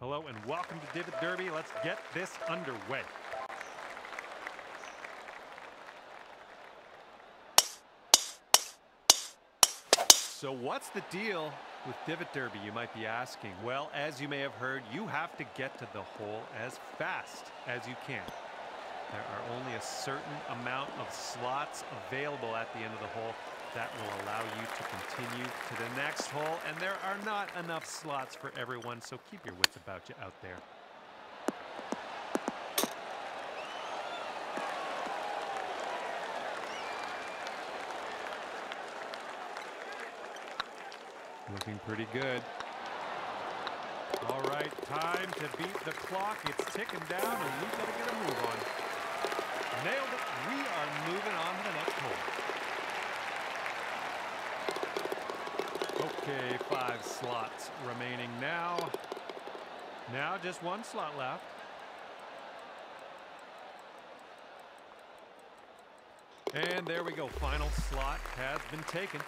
Hello and welcome to Divot Derby. Let's get this underway. So what's the deal with Divot Derby, you might be asking? Well, as you may have heard, you have to get to the hole as fast as you can. There are only a certain amount of slots available at the end of the hole that will allow you to continue to the next hole. And there are not enough slots for everyone, so keep your wits about you out there. Looking pretty good. All right, time to beat the clock. It's ticking down, and we to get a move on. Nailed it. We are moving on to the next hole. Okay, five slots remaining now. Now just one slot left. And there we go. Final slot has been taken.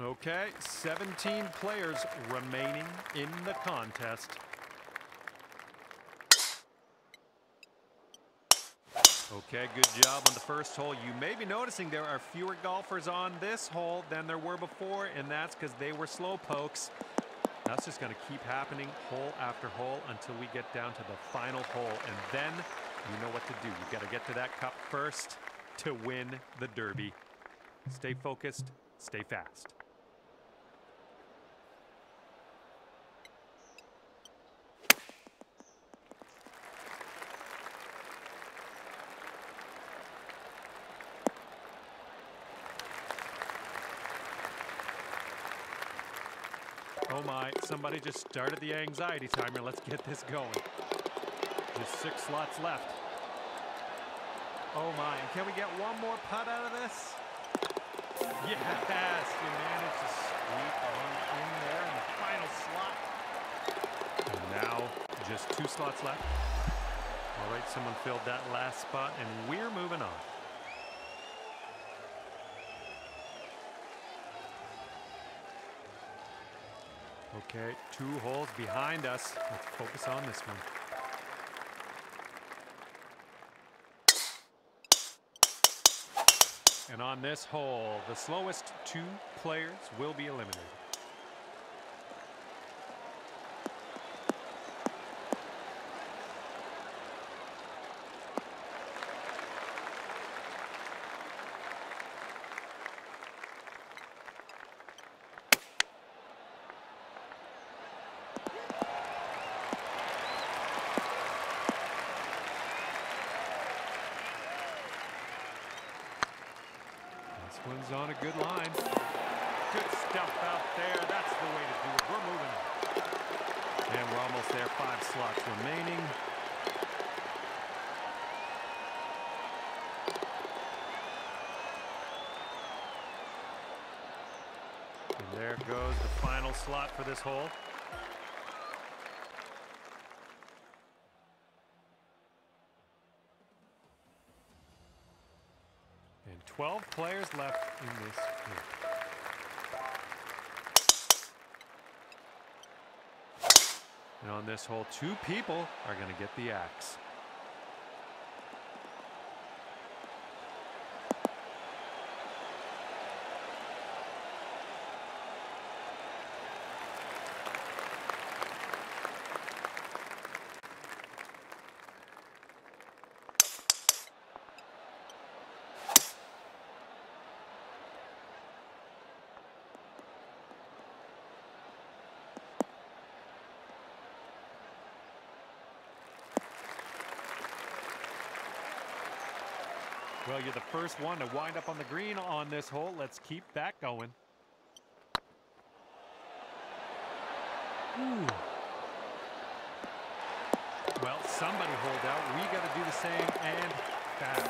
Okay, 17 players remaining in the contest. Okay, good job on the first hole. You may be noticing there are fewer golfers on this hole than there were before, and that's because they were slow pokes. That's just going to keep happening hole after hole until we get down to the final hole, and then you know what to do. You've got to get to that cup first to win the Derby. Stay focused, stay fast. Oh my, somebody just started the anxiety timer. Let's get this going. Just six slots left. Oh my, and can we get one more putt out of this? Yes, you managed to sweep on in there in the final slot. And now just two slots left. All right, someone filled that last spot and we're moving on. Okay, two holes behind us. Let's focus on this one. And on this hole, the slowest two players will be eliminated. This one's on a good line. Good stuff out there. That's the way to do it. We're moving on. And we're almost there. Five slots remaining. And there goes the final slot for this hole. And 12 players left in this group. And on this hole, two people are going to get the axe. Well, you're the first one to wind up on the green on this hole. Let's keep that going. Ooh. Well, somebody hold out. We got to do the same and fast.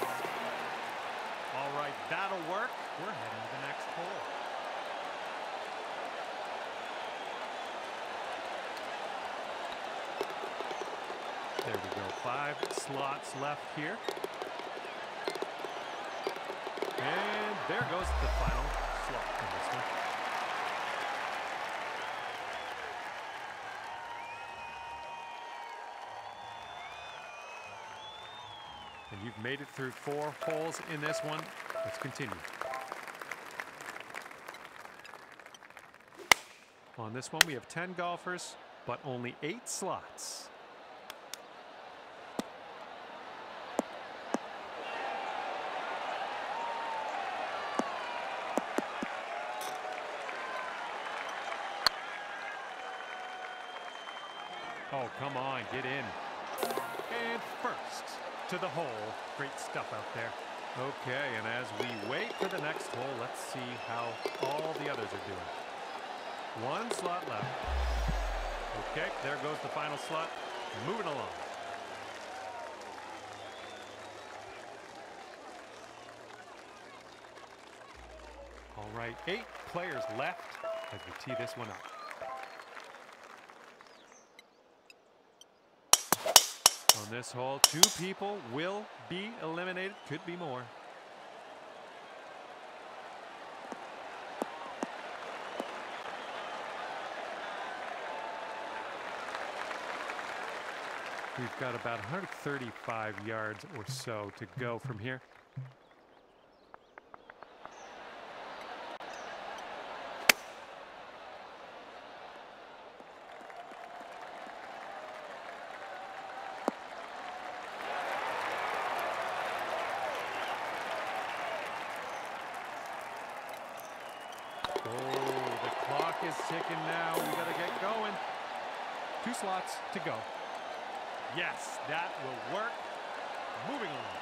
All right, that'll work. We're heading to the next hole. There we go. Five slots left here. And there goes the final slot on this one. And you've made it through four holes in this one. Let's continue. On this one, we have 10 golfers, but only eight slots. Oh, come on, get in. And first to the hole. Great stuff out there. Okay, and as we wait for the next hole, let's see how all the others are doing. One slot left. Okay, there goes the final slot. Moving along. All right, eight players left as we tee this one up. On this hole, two people will be eliminated. Could be more. We've got about 135 yards or so to go from here. Two slots to go. Yes, that will work. Moving along.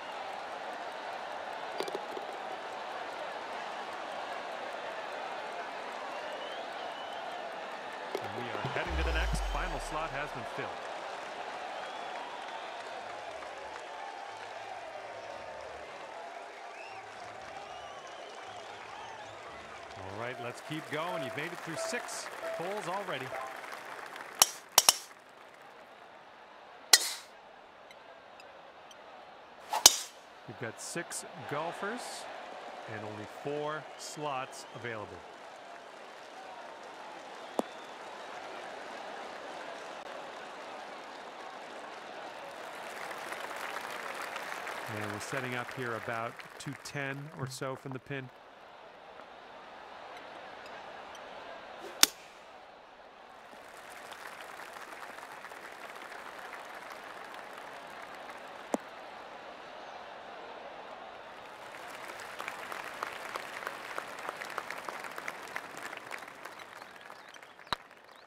And we are heading to the next. Final slot has been filled. All right, let's keep going. You've made it through six holes already. We've got six golfers and only four slots available. And we're setting up here about 210 or so from the pin.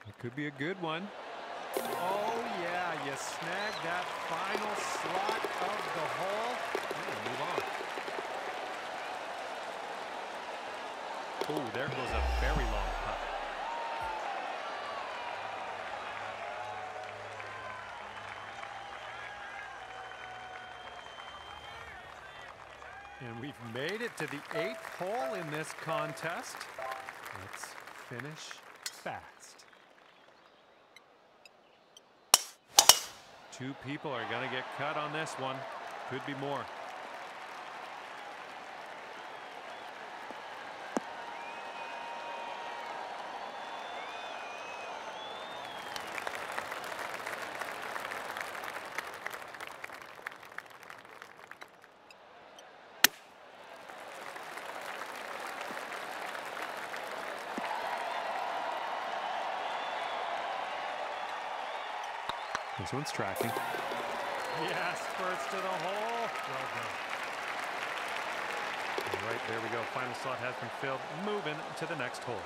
It be a good one. Oh, yeah, you snagged that final slot of the hole. Move on. Oh, there goes a very long putt. And we've made it to the eighth hole in this contest. Let's finish fast. Two people are going to get cut on this one. Could be more. This one's tracking. Yes, first to the hole. Well done. All right, there we go. Final slot has been filled. Moving to the next hole.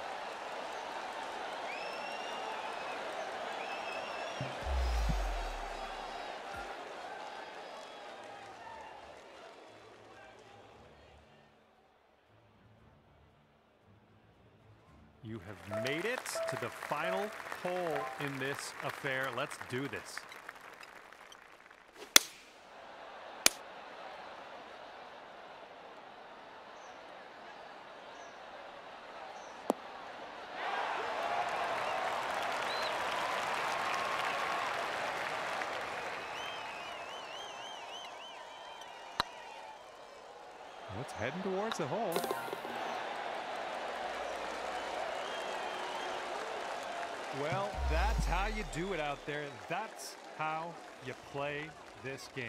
in this affair. Let's do this. It's heading towards the hole. Well, that's how you do it out there. That's how you play this game.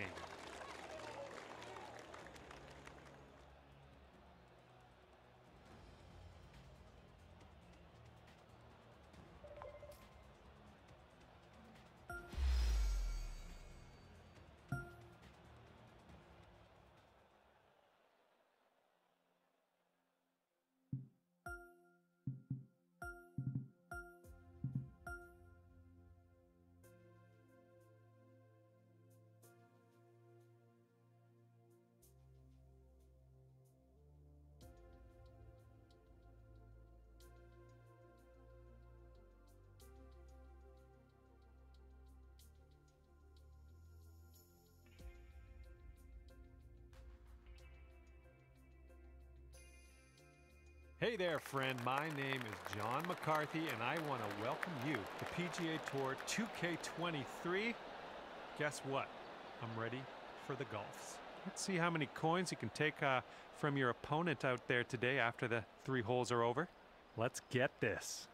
Hey there, friend. My name is John McCarthy, and I want to welcome you to PGA Tour 2K23. Guess what? I'm ready for the golfs. Let's see how many coins you can take uh, from your opponent out there today after the three holes are over. Let's get this.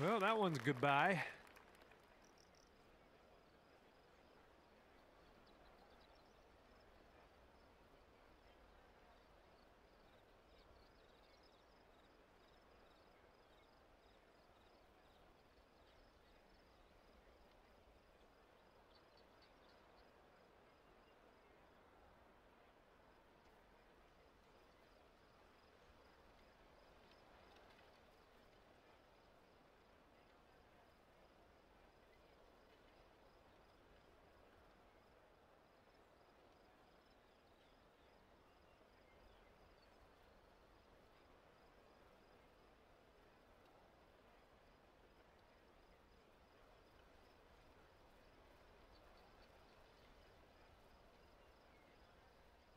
Well, that one's goodbye.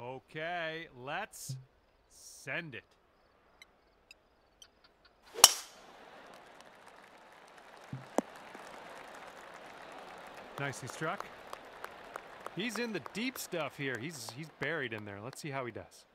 Okay, let's send it. Nicely struck. He's in the deep stuff here. He's he's buried in there. Let's see how he does.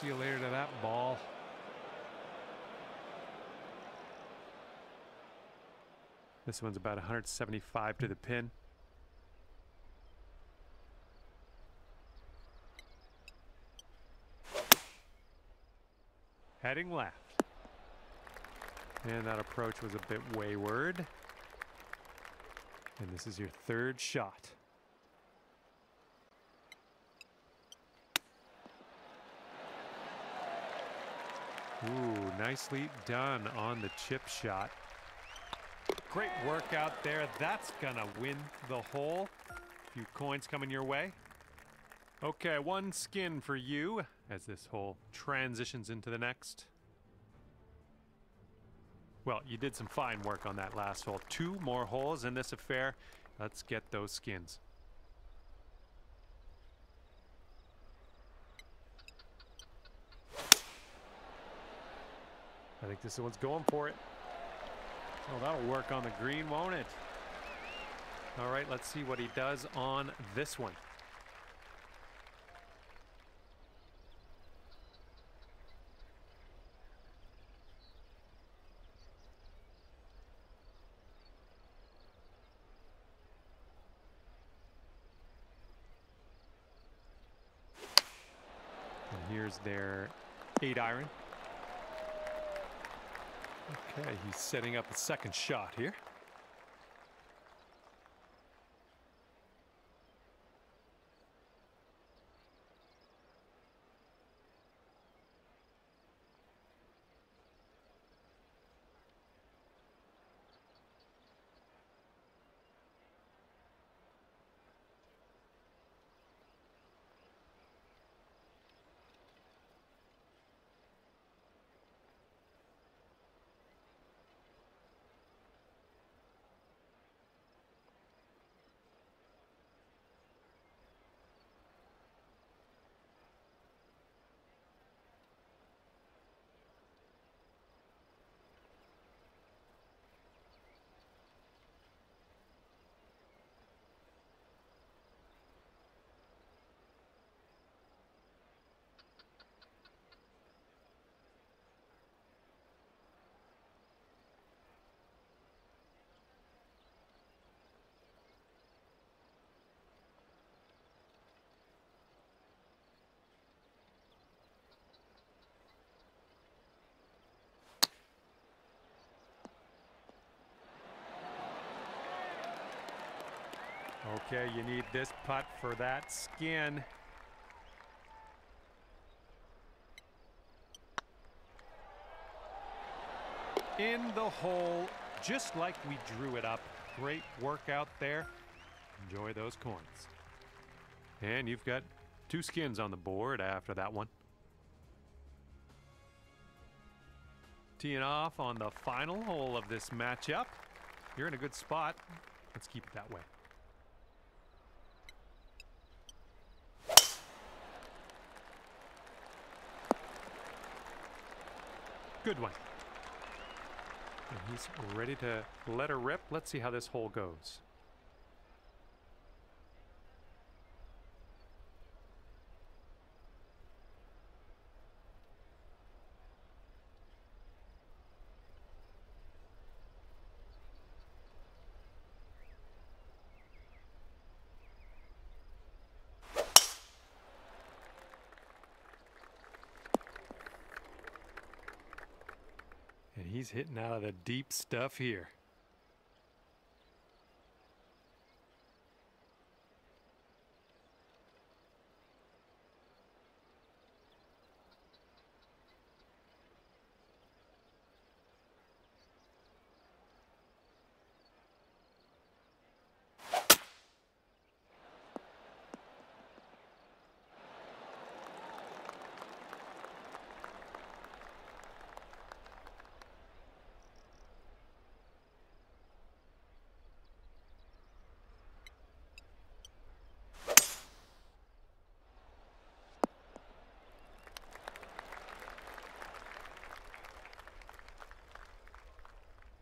See you later to that ball. This one's about 175 to the pin. Heading left. And that approach was a bit wayward. And this is your third shot. Ooh, nicely done on the chip shot. Great work out there. That's gonna win the hole. A few coins coming your way. Okay, one skin for you as this hole transitions into the next. Well, you did some fine work on that last hole. Two more holes in this affair. Let's get those skins. I think this one's going for it. Oh, that'll work on the green, won't it? All right, let's see what he does on this one. And here's their eight iron. Okay, he's setting up a second shot here. Okay, you need this putt for that skin. In the hole, just like we drew it up. Great work out there. Enjoy those coins. And you've got two skins on the board after that one. Teeing off on the final hole of this matchup. You're in a good spot. Let's keep it that way. Good one. And he's ready to let her rip. Let's see how this hole goes. And hitting out of the deep stuff here.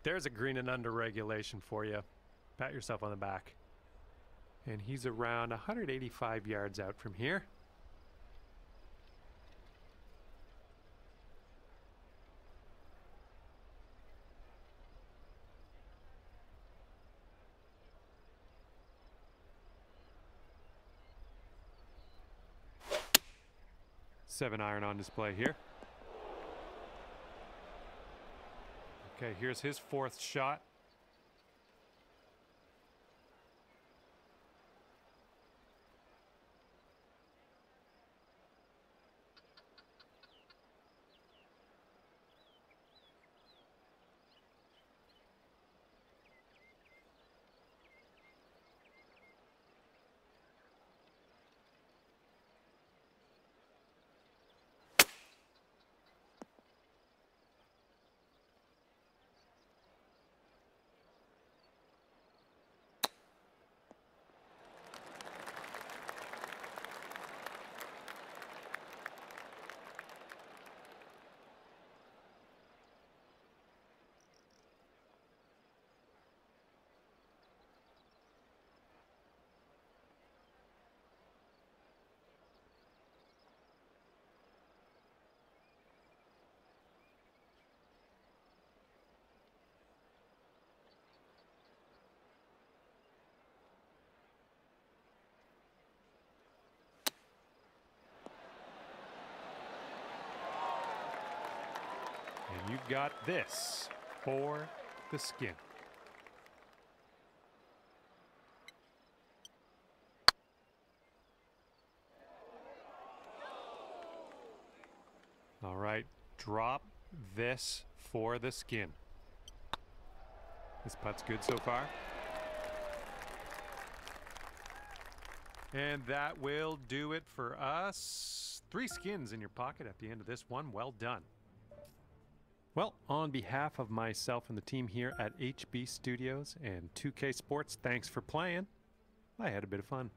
There's a green and under regulation for you. Pat yourself on the back. And he's around 185 yards out from here. Seven iron on display here. Okay, here's his fourth shot. Got this for the skin. All right, drop this for the skin. This putt's good so far. And that will do it for us. Three skins in your pocket at the end of this one. Well done. Well, on behalf of myself and the team here at HB Studios and 2K Sports, thanks for playing. I had a bit of fun.